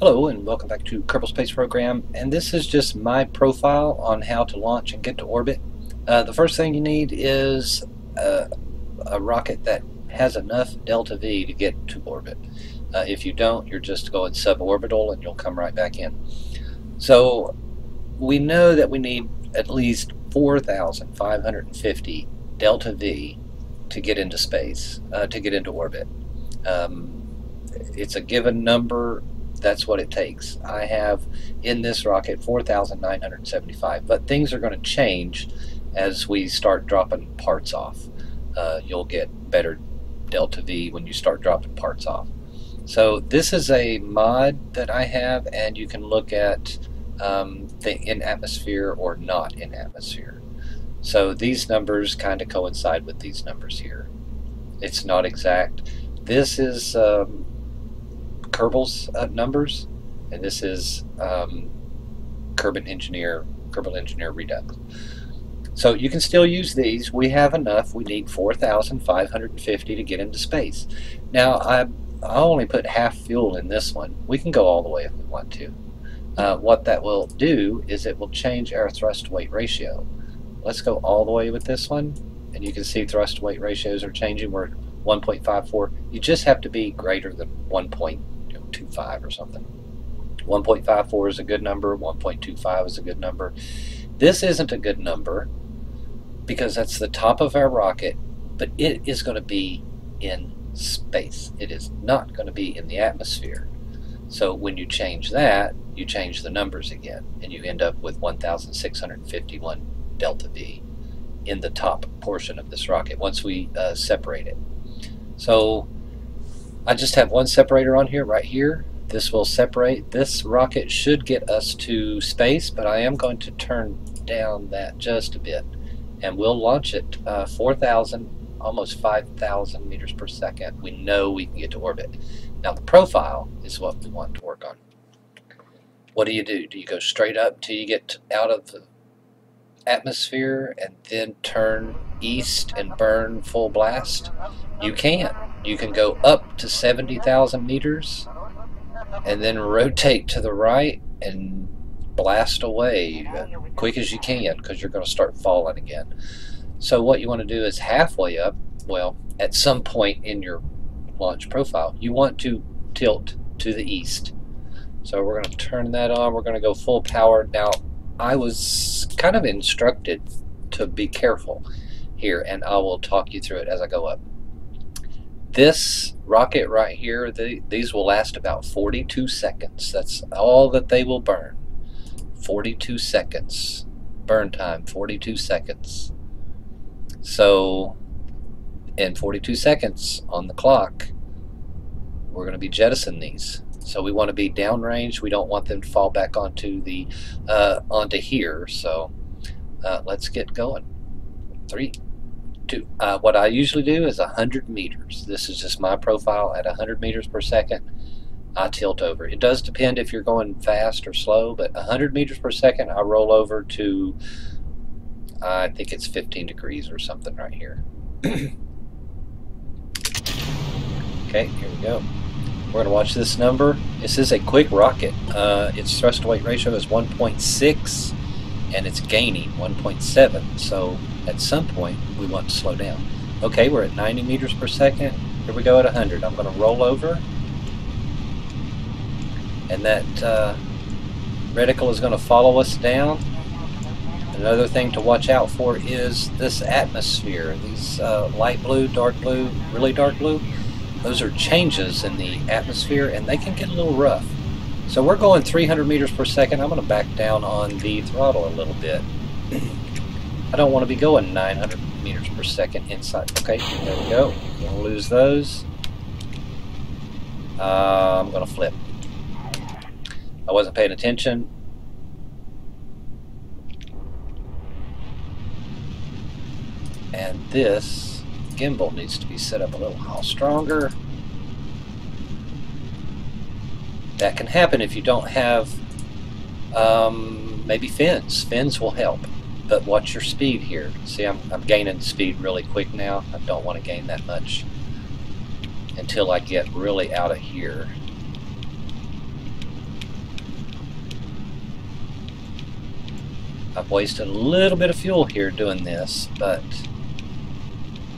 Hello and welcome back to Kerbal Space Program and this is just my profile on how to launch and get to orbit. Uh, the first thing you need is uh, a rocket that has enough delta V to get to orbit. Uh, if you don't you're just going suborbital and you'll come right back in. So we know that we need at least 4,550 delta V to get into space, uh, to get into orbit. Um, it's a given number that's what it takes. I have in this rocket 4,975, but things are going to change as we start dropping parts off. Uh, you'll get better delta V when you start dropping parts off. So this is a mod that I have, and you can look at um, the in atmosphere or not in atmosphere. So these numbers kind of coincide with these numbers here. It's not exact. This is um, Kerbal's uh, numbers, and this is um, Engineer, Kerbal Engineer Redux. So you can still use these. We have enough. We need 4,550 to get into space. Now, I, I only put half fuel in this one. We can go all the way if we want to. Uh, what that will do is it will change our thrust weight ratio. Let's go all the way with this one, and you can see thrust weight ratios are changing. We're 1.54. You just have to be greater than 1.5 1.25 or something. 1.54 is a good number, 1.25 is a good number. This isn't a good number because that's the top of our rocket, but it is going to be in space. It is not going to be in the atmosphere. So when you change that, you change the numbers again, and you end up with 1,651 delta V in the top portion of this rocket once we uh, separate it. So I just have one separator on here right here. This will separate. This rocket should get us to space but I am going to turn down that just a bit. And we'll launch it uh, 4,000 almost 5,000 meters per second. We know we can get to orbit. Now the profile is what we want to work on. What do you do? Do you go straight up till you get out of the atmosphere and then turn east and burn full blast you can you can go up to 70,000 meters and then rotate to the right and blast away quick as you can because you're going to start falling again. So what you want to do is halfway up, well, at some point in your launch profile, you want to tilt to the east. So we're going to turn that on. We're going to go full power. Now, I was kind of instructed to be careful here, and I will talk you through it as I go up. This rocket right here, the, these will last about 42 seconds. That's all that they will burn. 42 seconds. Burn time, 42 seconds. So, in 42 seconds on the clock, we're going to be jettisoning these. So we want to be downrange. We don't want them to fall back onto the uh, onto here. So uh, let's get going. Three, to uh, what I usually do is 100 meters. This is just my profile at 100 meters per second. I tilt over. It does depend if you're going fast or slow, but 100 meters per second, I roll over to, I think it's 15 degrees or something right here. okay, here we go. We're going to watch this number. This is a quick rocket. Uh, its thrust to weight ratio is 1.6 and it's gaining 1.7. So at some point we want to slow down. Okay, we're at 90 meters per second. Here we go at 100. I'm going to roll over. And that uh, reticle is going to follow us down. Another thing to watch out for is this atmosphere. These uh, light blue, dark blue, really dark blue, those are changes in the atmosphere and they can get a little rough. So we're going 300 meters per second. I'm going to back down on the throttle a little bit. I don't want to be going 900 meters per second inside. Okay, there we go. To lose those. Uh, I'm going to flip. I wasn't paying attention. And this gimbal needs to be set up a little stronger. That can happen if you don't have um, maybe fins. Fins will help, but watch your speed here. See, I'm, I'm gaining speed really quick now. I don't want to gain that much until I get really out of here. I've wasted a little bit of fuel here doing this, but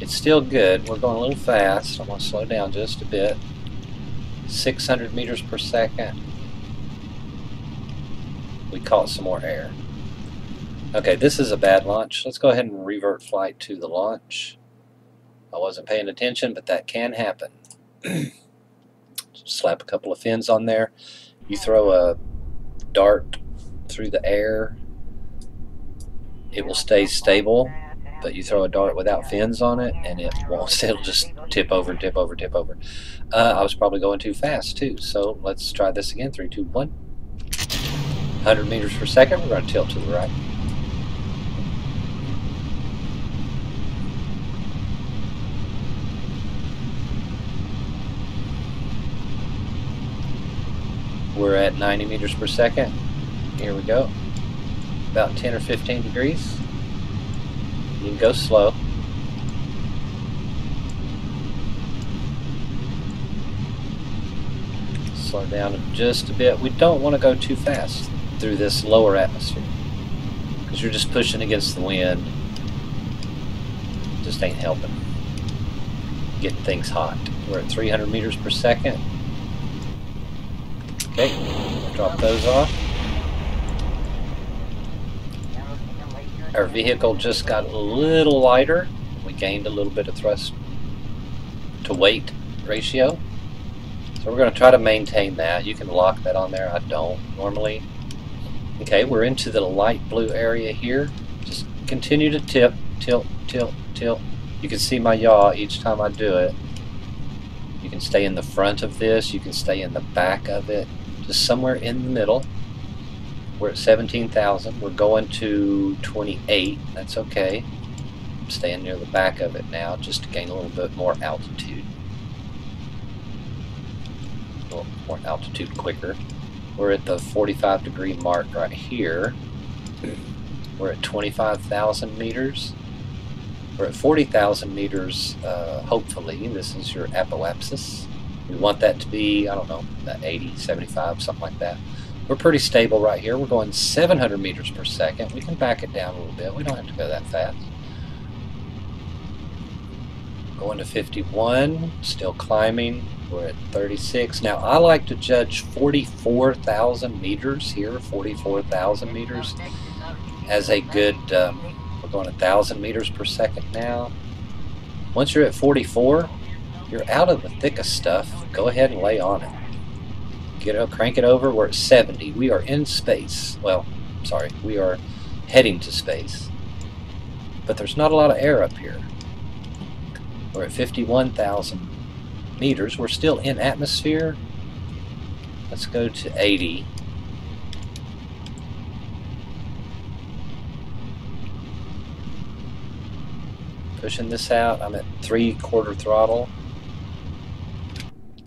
it's still good. We're going a little fast. I'm going to slow down just a bit. 600 meters per second. We caught some more air. Okay, this is a bad launch. Let's go ahead and revert flight to the launch. I wasn't paying attention, but that can happen. Slap a couple of fins on there. You throw a dart through the air, it will stay stable, but you throw a dart without fins on it, and it won't. It'll just tip over, tip over, tip over. Uh, I was probably going too fast, too, so let's try this again. Three, two, one. 100 meters per second. We're going to tilt to the right. We're at 90 meters per second. Here we go. About 10 or 15 degrees. You can go slow. Slow down just a bit. We don't want to go too fast through this lower atmosphere because you're just pushing against the wind. Just ain't helping. Getting things hot. We're at 300 meters per second. Okay, drop those off. Our vehicle just got a little lighter. We gained a little bit of thrust to weight ratio. So we're going to try to maintain that. You can lock that on there. I don't normally. Okay, we're into the light blue area here. Just continue to tip, tilt, tilt, tilt. You can see my yaw each time I do it. You can stay in the front of this. You can stay in the back of it just somewhere in the middle. We're at 17,000. We're going to 28. That's okay. I'm staying near the back of it now just to gain a little bit more altitude. A little more altitude quicker. We're at the 45 degree mark right here. We're at 25,000 meters. We're at 40,000 meters, uh, hopefully. This is your apoapsis. We want that to be, I don't know, 80, 75, something like that. We're pretty stable right here. We're going 700 meters per second. We can back it down a little bit. We don't have to go that fast. Going to 51, still climbing. We're at 36. Now, I like to judge 44,000 meters here, 44,000 meters, as a good, um, we're going 1,000 meters per second now. Once you're at 44, you're out of the thick of stuff. Go ahead and lay on it. Get it, crank it over. We're at 70. We are in space. Well, sorry, we are heading to space. But there's not a lot of air up here. We're at 51,000 meters. We're still in atmosphere. Let's go to 80. Pushing this out. I'm at three quarter throttle.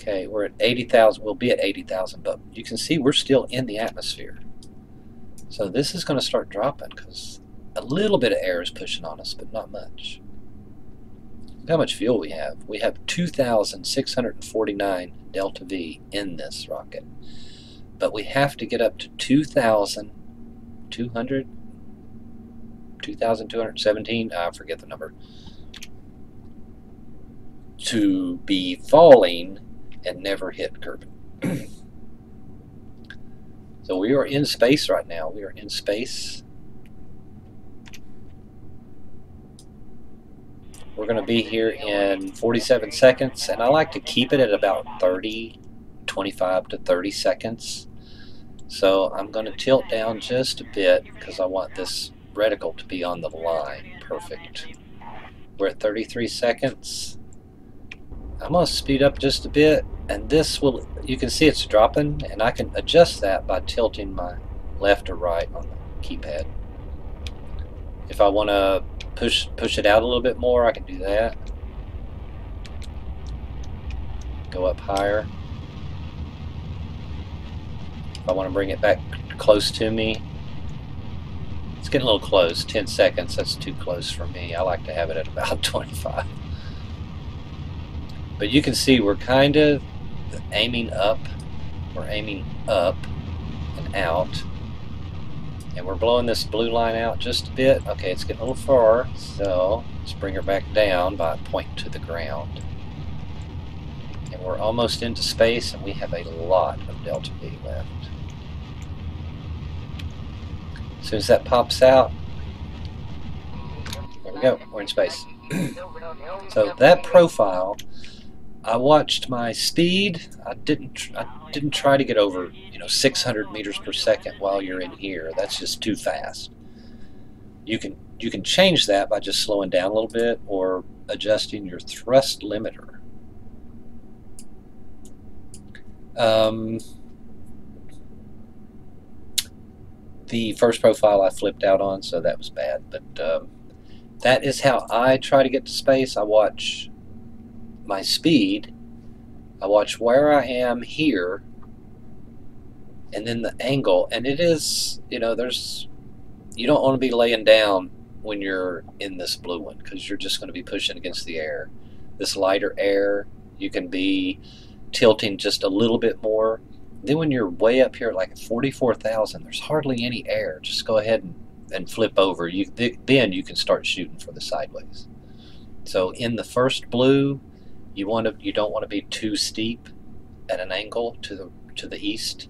Okay, we're at 80,000. We'll be at 80,000, but you can see we're still in the atmosphere. So this is going to start dropping because a little bit of air is pushing on us, but not much. Look how much fuel we have. We have 2,649 delta V in this rocket. But we have to get up to 2,200, 2,217, I forget the number, to be falling and never hit Kerbin. so we are in space right now. We are in space. We're going to be here in 47 seconds, and I like to keep it at about 30, 25 to 30 seconds. So I'm going to tilt down just a bit because I want this reticle to be on the line. Perfect. We're at 33 seconds. I'm going to speed up just a bit and this will you can see it's dropping and I can adjust that by tilting my left or right on the keypad. If I want to push push it out a little bit more I can do that. Go up higher. If I want to bring it back close to me it's getting a little close 10 seconds that's too close for me. I like to have it at about 25 but you can see we're kind of aiming up. We're aiming up and out. And we're blowing this blue line out just a bit. Okay, it's getting a little far, so let's bring her back down by pointing to the ground. And we're almost into space, and we have a lot of delta V left. As soon as that pops out, there we go, we're in space. so that profile I watched my speed. I didn't. I didn't try to get over, you know, 600 meters per second while you're in here. That's just too fast. You can you can change that by just slowing down a little bit or adjusting your thrust limiter. Um, the first profile I flipped out on, so that was bad. But um, that is how I try to get to space. I watch my speed. I watch where I am here and then the angle. And it is, you know, there's, you don't want to be laying down when you're in this blue one because you're just going to be pushing against the air. This lighter air, you can be tilting just a little bit more. Then when you're way up here like 44,000, there's hardly any air. Just go ahead and, and flip over. You Then you can start shooting for the sideways. So in the first blue, you want to you don't want to be too steep at an angle to the to the east.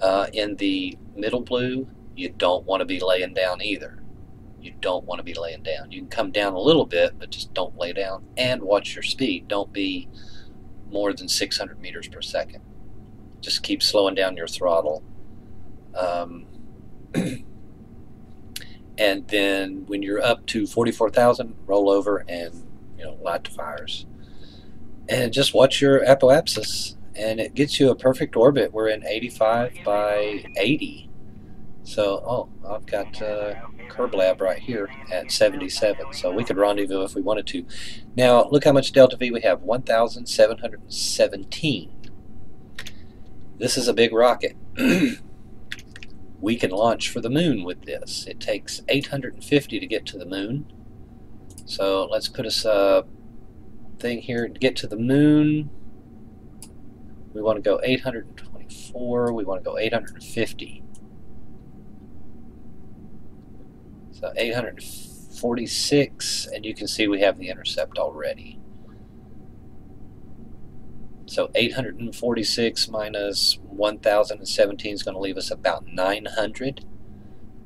Uh, in the middle blue, you don't want to be laying down either. You don't want to be laying down. You can come down a little bit, but just don't lay down. And watch your speed. Don't be more than 600 meters per second. Just keep slowing down your throttle. Um, and then when you're up to 44,000, roll over and you know light the fires and just watch your apoapsis and it gets you a perfect orbit. We're in 85 by 80. So, oh, I've got uh, CurbLab right here at 77. So we could rendezvous if we wanted to. Now, look how much delta V we have, 1,717. This is a big rocket. we can launch for the moon with this. It takes 850 to get to the moon. So let's put us uh, thing here to get to the moon. We want to go 824. We want to go 850. So 846, and you can see we have the intercept already. So 846 minus 1017 is going to leave us about 900,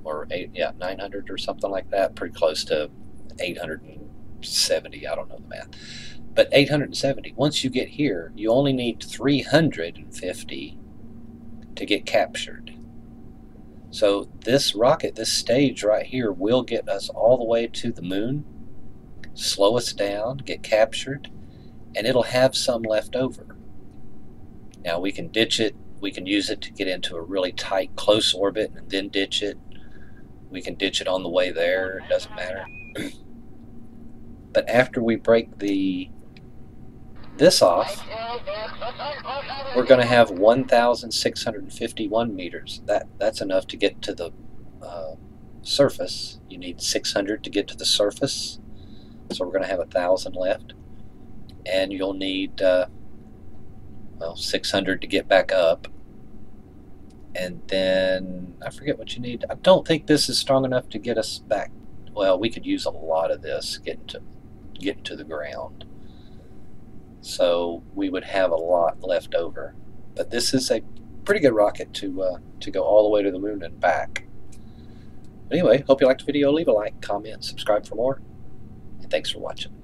or eight, yeah, 900 or something like that. Pretty close to 870. I don't know the math. But 870, once you get here, you only need 350 to get captured. So this rocket, this stage right here, will get us all the way to the moon, slow us down, get captured, and it'll have some left over. Now we can ditch it, we can use it to get into a really tight, close orbit and then ditch it. We can ditch it on the way there, it doesn't matter. but after we break the this off, we're going to have 1,651 meters. That That's enough to get to the uh, surface. You need 600 to get to the surface, so we're going to have 1,000 left. And you'll need, uh, well, 600 to get back up. And then, I forget what you need. I don't think this is strong enough to get us back. Well, we could use a lot of this getting to, getting to the ground so we would have a lot left over. But this is a pretty good rocket to uh, to go all the way to the moon and back. Anyway, hope you liked the video. Leave a like, comment, subscribe for more, and thanks for watching.